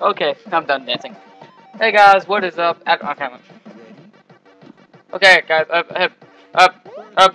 Okay, I'm done dancing. Hey guys, what is up? At okay, okay guys, up, up, up.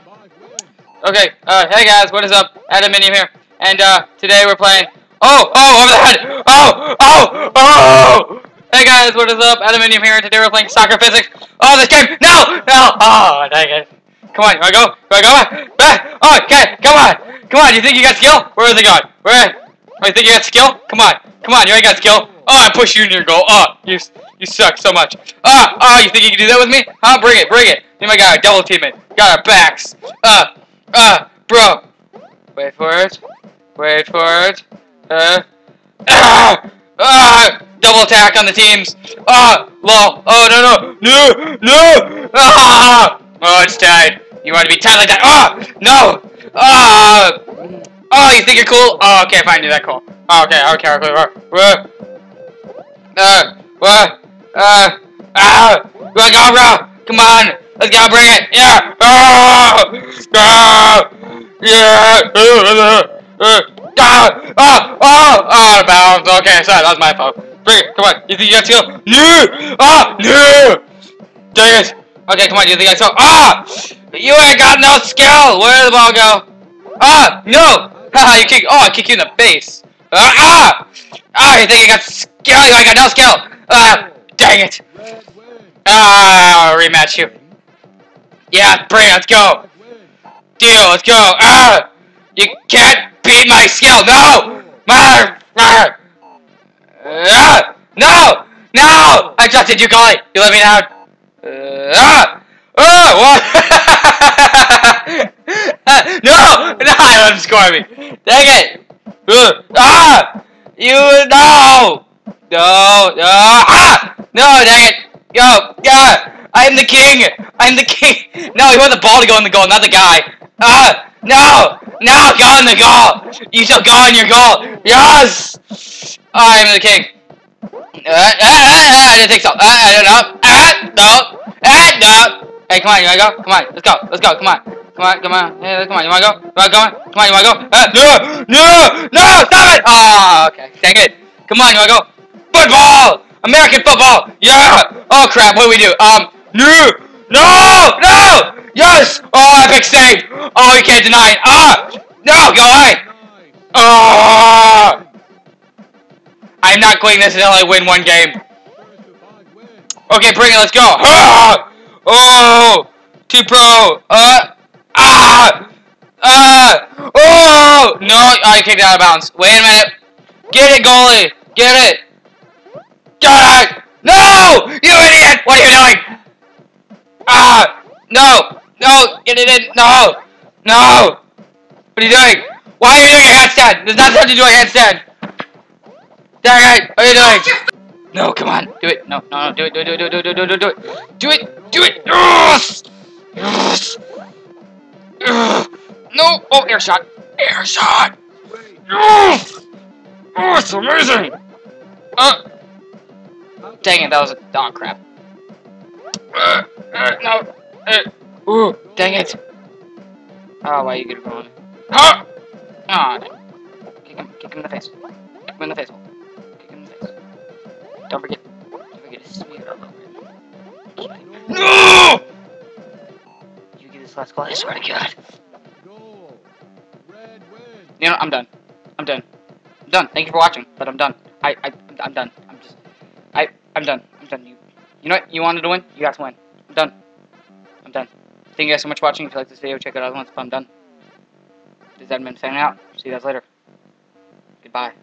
Okay, uh, hey guys, what is up? Adam Adaminium here, and uh, today we're playing. Oh, oh, over the head! Oh, oh, oh! Hey guys, what is up? Adam Adaminium here, and today we're playing soccer physics. Oh, this game! No, no! Oh, dang it! Come on, you wanna go? You wanna go? Back! Oh, okay, come on! Come on, you think you got skill? Where is it going? Where? Oh, you think you got skill? Come on, come on, you ain't got skill. Oh, I push you in your goal. Oh, you, you suck so much. Ah, oh, you think you can do that with me? Huh? Bring it, bring it. Oh my god, double team it. Got our backs. Uh, uh, bro. Wait for it. Wait for it. Uh, ah, ah, double attack on the teams. Ah, lol. Oh, no, no, no, no. Ah, oh, it's tied. You want to be tied like that? Oh, no. Ah. Oh, you think you're cool? Oh, okay, fine, you're that cool. Oh, okay, okay, okay, okay. Uh, what? Uh, ah, go, go, bro. Come on, let's go, bring it. Yeah. Oh, oh, yeah. Uh, uh, ah, oh, oh, out of bounds. Okay, sorry, that was my fault. Bring it. Come on. You think you got skill? No. Ah, no. Dang it. Okay, come on. You think I skill? Ah, you ain't got no skill. Where did the ball go? Ah, no. Haha, you kick. Oh, I kick you in the face. Uh, ah! Ah, you think you got skill? You ain't got no skill. Ah, dang it. Ah, rematch you. Yeah, bring it. Let's go. Deal. Let's go. Ah, you can't beat my skill. No. Ah, ah. Ah, no. No. I trusted you, Golly. You let me down. Ah. Oh, what? no! No, I'm score. Dang it! Uh, ah! You, no! No, no, ah! No, dang it! Yo, yeah! I'm the king! I'm the king! No, you want the ball to go in the goal, not the guy. Ah! No! No, go in the goal! You shall go in your goal! Yes! I'm the king. Uh, uh, uh, uh, I didn't think so. Uh, I don't know. Uh, no. Uh, no. Hey, come on, you wanna go? Come on, let's go, let's go, come on. Come on, come on, hey, come on, you wanna go? On, come on, come on, you wanna go? Uh, no, no, no, stop it! Oh, okay, dang it. Come on, you wanna go? Football! American football! Yeah! Oh crap, what do we do? Um, no, no, no! Yes! Oh, epic save! Oh, you can't deny it. Ah! No, go away! Oh! I'm not quitting this until I win one game. Okay, bring it, let's go. Ah! Oh! T-Pro! Uh! Ah! Ah! Oh! No, I kicked out of bounds. Wait a minute. Get it, goalie! Get it! Get it! No! You idiot! What are you doing? Ah! No! No! Get it in! No! No! What are you doing? Why are you doing a handstand? There's not time to do a handstand! Dang it! What are you doing? No, come on. Do it. No, no, no. Do it, do it, do it, do it, do it, do it, do it. Do it, do it. Yes! Yes! Ugh. No! Oh, air shot. Air shot! Yes! Oh, it's amazing! Uh. Dang it, that was a dog crap. Uh, uh, no. Uh, ooh, dang it. Oh, why are you gonna ruin it? Huh? Oh, kick him, kick him in the face. Kick him in the face. Don't forget. Don't forget to smear all over. No! You get this last goal, I swear to God. You know, I'm done. I'm done. I'm done. Thank you for watching, but I'm done. I, I, I'm done. I'm just, I, I'm done. I'm done. You, you know what? You wanted to win. You got to win. I'm done. I'm done. Thank you guys so much for watching. If you like this video, check out other ones. I'm done. This is Edmund signing out. See you guys later. Goodbye.